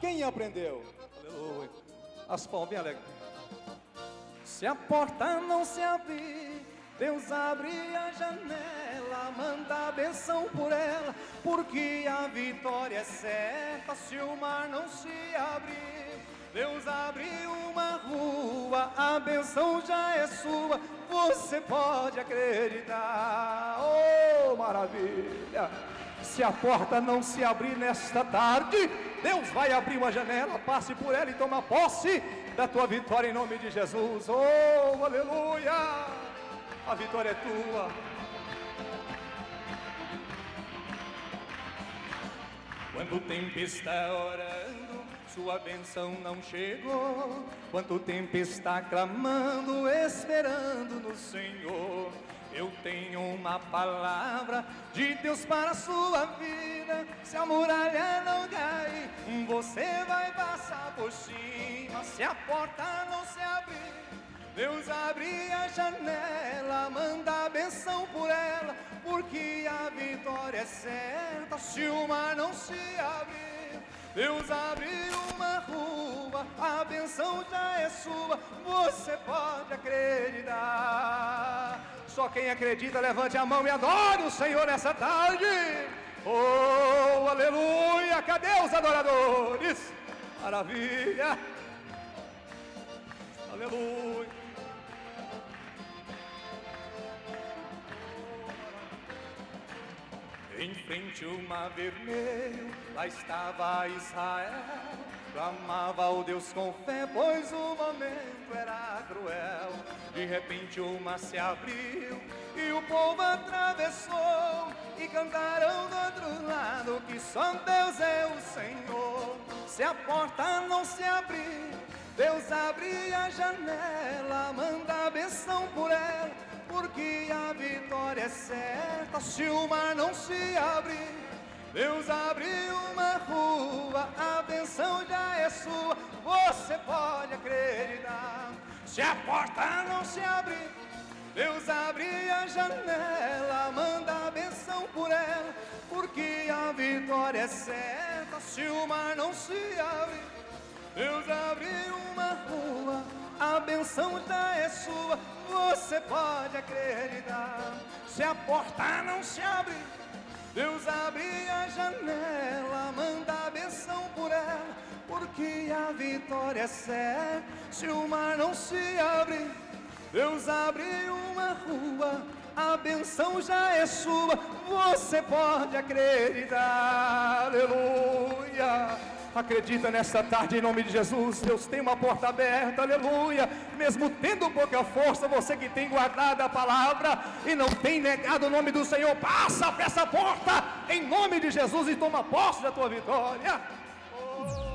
Quem aprendeu? Aleluia. As bem alegres. Se a porta não se abrir, Deus abre a janela, manda a benção por ela, porque a vitória é certa se o mar não se abrir. Deus abre uma rua, a benção já é sua, você pode acreditar. Oh, maravilha! Se a porta não se abrir nesta tarde, Deus vai abrir uma janela, passe por ela e toma posse da tua vitória em nome de Jesus. Oh, aleluia! A vitória é tua. Quando o tempo está orando, sua bênção não chegou. Quanto tempo está clamando, esperando no Senhor. Eu tenho uma palavra de Deus para a sua vida. Se a muralha não cair, você vai passar por cima. Se a porta não se abrir, Deus abre a janela, manda a benção por ela, porque a vitória é certa. Se o mar não se abrir, Deus abre uma rua, a benção já é sua, você pode acreditar. Só quem acredita, levante a mão e adore o Senhor nessa tarde. Oh, aleluia! Cadê os adoradores? Maravilha! Aleluia! Em frente o mar vermelho, lá estava Israel. Clamava ao Deus com fé, pois o momento era cruel. De repente o mar se abriu e o povo atravessou. E cantaram do outro lado que só Deus é o Senhor. Se a porta não se abrir, Deus abre a janela, manda a benção por ela, porque a vitória é certa se o mar não se abrir. Deus abriu uma rua, a benção já é sua, você pode acreditar. Se a porta não se abrir, Deus abre a janela, manda a benção por ela, porque a vitória é certa se o mar não se abrir. Você pode acreditar. Se a porta não se abrir, Deus abre a janela, manda a benção por ela, porque a vitória é certa. Se o mar não se abrir, Deus abre uma rua, a benção já é sua, você pode acreditar. Aleluia. Acredita nesta tarde em nome de Jesus. Deus tem uma porta aberta, aleluia. Mesmo tendo pouca força, você que tem guardado a palavra e não tem negado o nome do Senhor, passa para essa porta em nome de Jesus e toma posse da tua vitória. Oh.